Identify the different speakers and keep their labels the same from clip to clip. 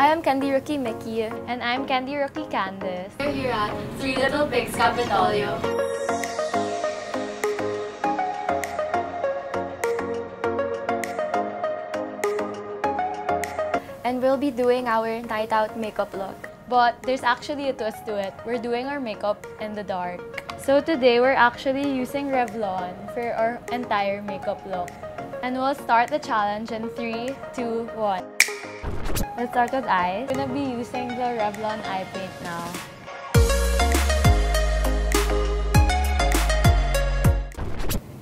Speaker 1: Hi, I'm Candy Rookie Mikki.
Speaker 2: And I'm Candy Rookie Candace.
Speaker 3: We're here at Three Little Pigs Kapitolyo.
Speaker 1: And we'll be doing our night out makeup look.
Speaker 2: But there's actually a twist to it. We're doing our makeup in the dark. So today we're actually using Revlon for our entire makeup look. And we'll start the challenge in 3, 2, 1. Let's start with eyes. We're gonna be using the Revlon eye paint now.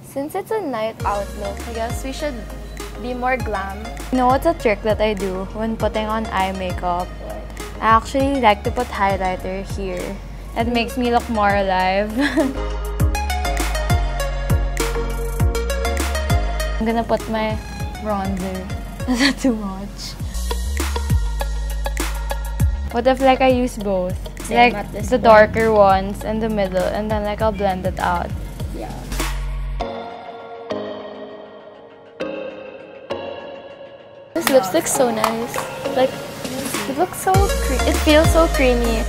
Speaker 1: Since it's a night out look, I guess we should be more glam.
Speaker 2: You know what's a trick that I do when putting on eye makeup? I actually like to put highlighter here. It makes me look more alive. I'm gonna put my bronzer. Is that too much? What if like I use both?
Speaker 1: Same
Speaker 2: like
Speaker 1: at this
Speaker 2: the
Speaker 1: point.
Speaker 2: darker ones in the middle and then like I'll blend it out.
Speaker 1: Yeah. This lipstick's so nice. Like, it looks so cre- it feels so creamy.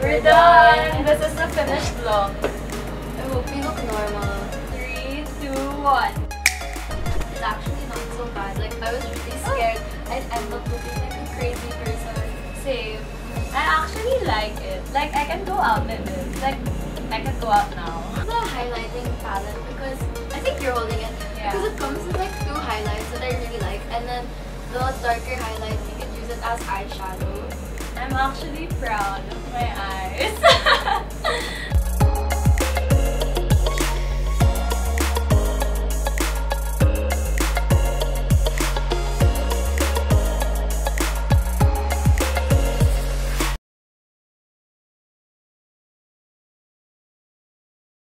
Speaker 2: We're done! This is the finished look.
Speaker 3: I hope we look normal.
Speaker 2: Three, two, one.
Speaker 3: I'd end up looking like a crazy person.
Speaker 2: Same. I actually like it. Like, I can go out with it. Like, I can go out now.
Speaker 3: The highlighting palette because I think you're holding it.
Speaker 2: Yeah.
Speaker 3: Because it comes with like two highlights that I really like, and then the darker highlights you can use it as eyeshadow.
Speaker 2: I'm actually proud of my eyes.